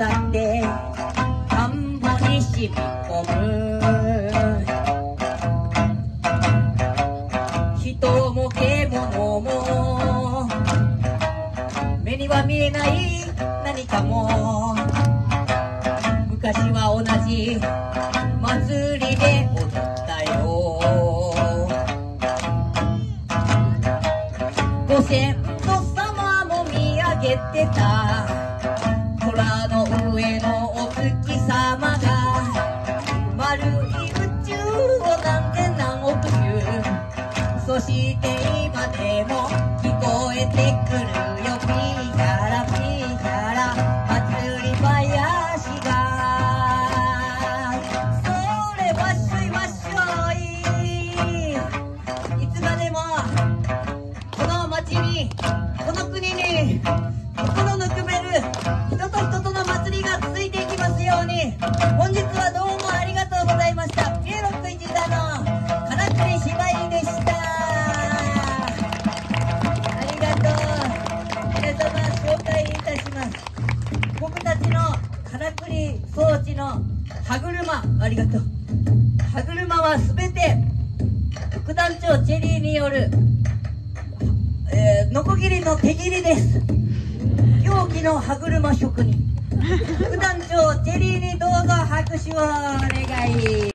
たって田んぼに染み込む人も獣も目には見えない何かも昔は同じ祭りで踊ったよご先祖様も見上げてた宇宙を何千何億周そして今でも聞こえてくるよ。ピーカラピーカラ祭り林がそれわっしょいわっしょいいつまでもこの町にこの国に心のくめる人と人との祭りが続いていきますように。高知の歯車ありがとう。歯車は全て副団長チェリーによるえー、ノコギリの手切りです。狂気の歯車職人。副団長チェリーにどうぞ拍手をお願い。